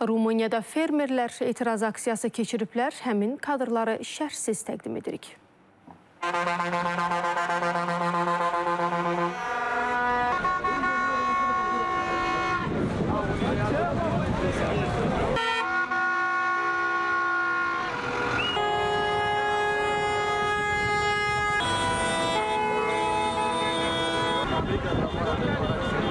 Rumuniyada fermerlər etiraz aksiyası keçiriblər. Həmin kadrları şərhsiz təqdim edirik. Obrigado.